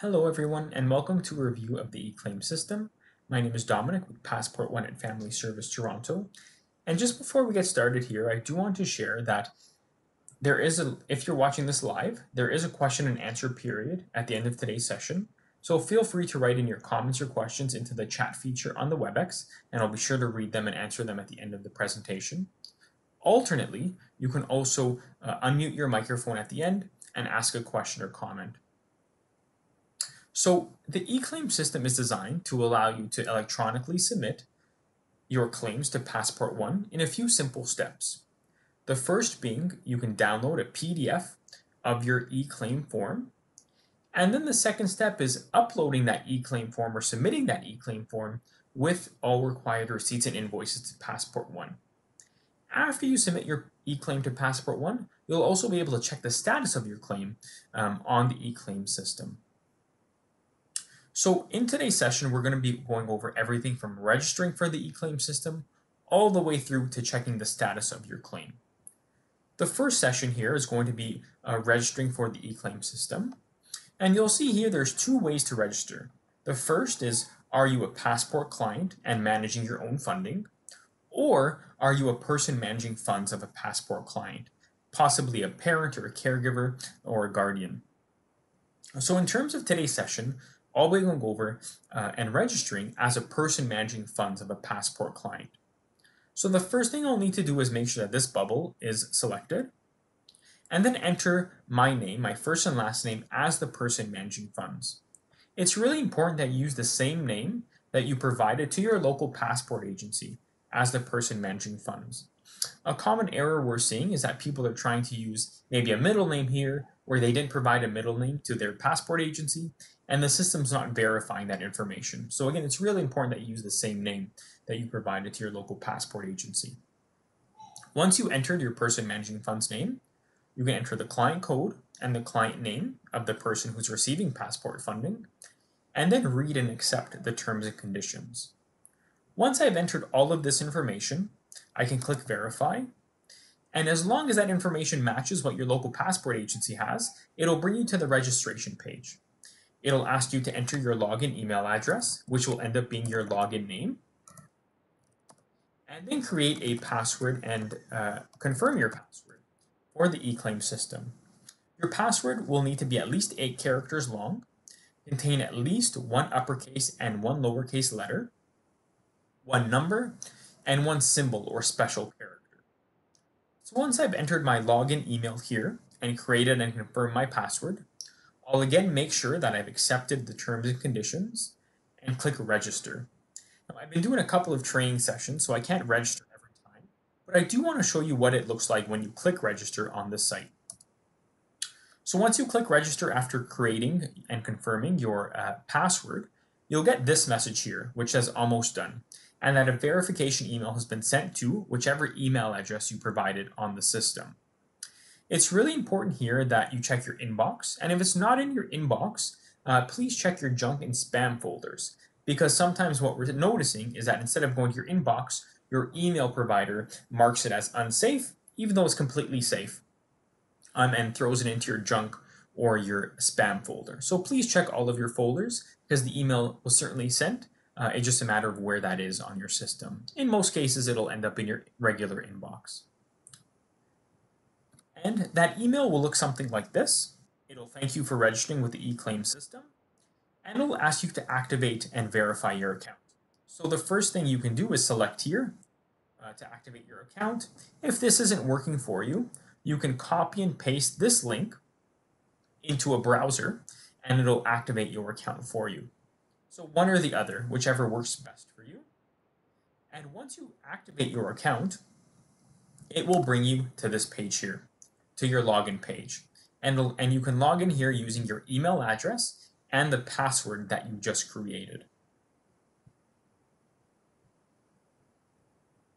Hello everyone and welcome to a review of the eClaim system. My name is Dominic with Passport One at Family Service Toronto. And just before we get started here, I do want to share that there is a, if you're watching this live, there is a question and answer period at the end of today's session. So feel free to write in your comments or questions into the chat feature on the WebEx, and I'll be sure to read them and answer them at the end of the presentation. Alternately, you can also uh, unmute your microphone at the end and ask a question or comment. So the eClaim system is designed to allow you to electronically submit your claims to Passport One in a few simple steps. The first being you can download a PDF of your eClaim form. And then the second step is uploading that eClaim form or submitting that eClaim form with all required receipts and invoices to Passport One. After you submit your eClaim to Passport One, you'll also be able to check the status of your claim um, on the eClaim system. So in today's session, we're going to be going over everything from registering for the eClaim system all the way through to checking the status of your claim. The first session here is going to be uh, registering for the eClaim system. And you'll see here there's two ways to register. The first is, are you a passport client and managing your own funding? Or are you a person managing funds of a passport client, possibly a parent or a caregiver or a guardian? So in terms of today's session, all we're going over uh, and registering as a person managing funds of a passport client. So the first thing I'll need to do is make sure that this bubble is selected and then enter my name, my first and last name as the person managing funds. It's really important that you use the same name that you provided to your local passport agency as the person managing funds. A common error we're seeing is that people are trying to use maybe a middle name here where they didn't provide a middle name to their passport agency and the system's not verifying that information. So again, it's really important that you use the same name that you provided to your local passport agency. Once you entered your person managing funds name, you can enter the client code and the client name of the person who's receiving passport funding, and then read and accept the terms and conditions. Once I've entered all of this information, I can click verify, and as long as that information matches what your local passport agency has, it'll bring you to the registration page. It'll ask you to enter your login email address, which will end up being your login name. And then create a password and uh, confirm your password for the eClaim system. Your password will need to be at least 8 characters long, contain at least one uppercase and one lowercase letter, one number, and one symbol or special character. So once I've entered my login email here and created and confirmed my password, I'll again make sure that I've accepted the terms and conditions and click register. Now, I've been doing a couple of training sessions, so I can't register every time, but I do want to show you what it looks like when you click register on the site. So once you click register after creating and confirming your uh, password, you'll get this message here, which says almost done, and that a verification email has been sent to whichever email address you provided on the system. It's really important here that you check your inbox, and if it's not in your inbox, uh, please check your junk and spam folders, because sometimes what we're noticing is that instead of going to your inbox, your email provider marks it as unsafe, even though it's completely safe, um, and throws it into your junk or your spam folder. So please check all of your folders, because the email was certainly sent, uh, it's just a matter of where that is on your system. In most cases, it'll end up in your regular inbox. And that email will look something like this. It'll thank you for registering with the eClaim system, and it'll ask you to activate and verify your account. So the first thing you can do is select here uh, to activate your account. If this isn't working for you, you can copy and paste this link into a browser, and it'll activate your account for you. So one or the other, whichever works best for you. And once you activate your account, it will bring you to this page here to your login page. And, and you can log in here using your email address and the password that you just created.